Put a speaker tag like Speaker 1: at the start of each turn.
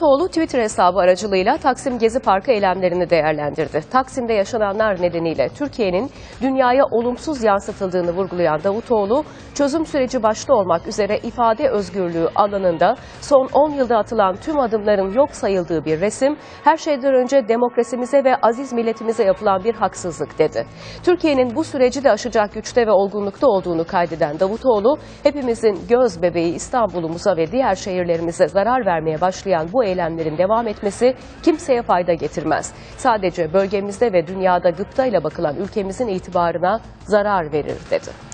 Speaker 1: Davutoğlu Twitter hesabı aracılığıyla Taksim Gezi Parkı eylemlerini değerlendirdi. Taksim'de yaşananlar nedeniyle Türkiye'nin dünyaya olumsuz yansıtıldığını vurgulayan Davutoğlu, çözüm süreci başta olmak üzere ifade özgürlüğü alanında son 10 yılda atılan tüm adımların yok sayıldığı bir resim, her şeyden önce demokrasimize ve aziz milletimize yapılan bir haksızlık dedi. Türkiye'nin bu süreci de aşacak güçte ve olgunlukta olduğunu kaydeden Davutoğlu, hepimizin göz bebeği İstanbul'umuza ve diğer şehirlerimize zarar vermeye başlayan bu eylemlerin devam etmesi kimseye fayda getirmez. Sadece bölgemizde ve dünyada gıptayla bakılan ülkemizin itibarına zarar verir dedi.